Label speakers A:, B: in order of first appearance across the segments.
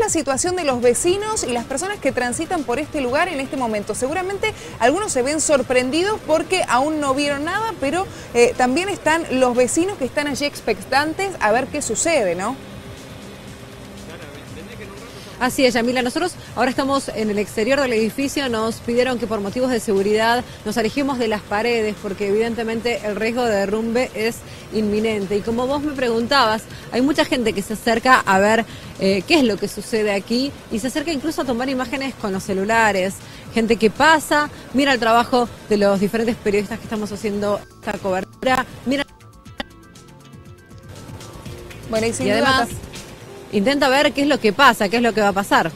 A: la situación de los vecinos y las personas que transitan por este lugar en este momento? Seguramente algunos se ven sorprendidos porque aún no vieron nada, pero eh, también están los vecinos que están allí expectantes a ver qué sucede, ¿no?
B: Así es, Yamila. Nosotros ahora estamos en el exterior del edificio. Nos pidieron que por motivos de seguridad nos alejemos de las paredes porque evidentemente el riesgo de derrumbe es inminente. Y como vos me preguntabas, hay mucha gente que se acerca a ver eh, qué es lo que sucede aquí y se acerca incluso a tomar imágenes con los celulares. Gente que pasa, mira el trabajo de los diferentes periodistas que estamos haciendo esta cobertura. Mira.
A: Bueno, y,
B: y además intenta ver qué es lo que pasa, qué es lo que va a pasar.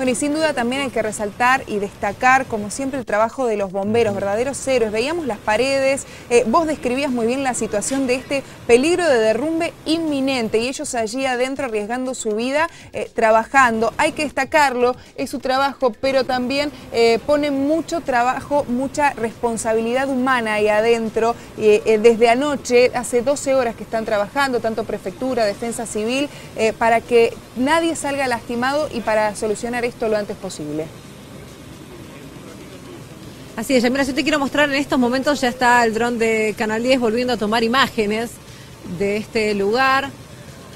A: Bueno, y sin duda también hay que resaltar y destacar, como siempre, el trabajo de los bomberos, verdaderos héroes. Veíamos las paredes, eh, vos describías muy bien la situación de este peligro de derrumbe inminente y ellos allí adentro arriesgando su vida, eh, trabajando. Hay que destacarlo, es su trabajo, pero también eh, ponen mucho trabajo, mucha responsabilidad humana ahí adentro. desde anoche, hace 12 horas que están trabajando, tanto prefectura, defensa civil, para que nadie salga lastimado y para solucionar esto lo antes posible.
B: Así es, mira, yo te quiero mostrar en estos momentos, ya está el dron de Canal 10 volviendo a tomar imágenes de este lugar.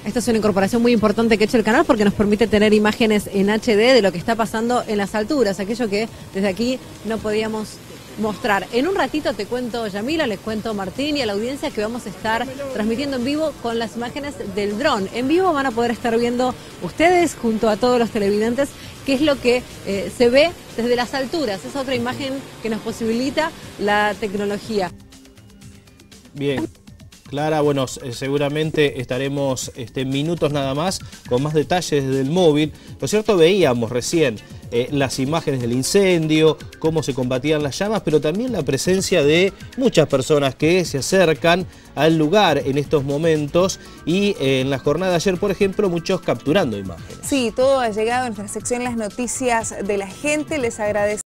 B: Esta es una incorporación muy importante que ha hecho el canal porque nos permite tener imágenes en HD de lo que está pasando en las alturas, aquello que desde aquí no podíamos mostrar. En un ratito te cuento, Yamila, les cuento Martín y a la audiencia que vamos a estar transmitiendo en vivo con las imágenes del dron. En vivo van a poder estar viendo ustedes junto a todos los televidentes qué es lo que eh, se ve desde las alturas. Es otra imagen que nos posibilita la tecnología.
C: Bien. Clara, bueno, eh, seguramente estaremos este, minutos nada más con más detalles del móvil. Lo cierto, veíamos recién eh, las imágenes del incendio, cómo se combatían las llamas, pero también la presencia de muchas personas que se acercan al lugar en estos momentos y eh, en la jornada de ayer, por ejemplo, muchos capturando imágenes.
A: Sí, todo ha llegado en nuestra sección Las Noticias de la Gente. Les agradecemos.